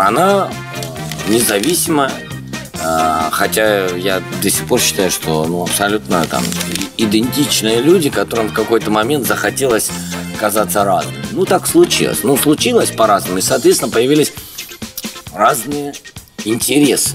страна независима, а, хотя я до сих пор считаю, что ну, абсолютно там идентичные люди, которым в какой-то момент захотелось казаться разными. Ну, так случилось. Ну, случилось по-разному, и, соответственно, появились разные интересы.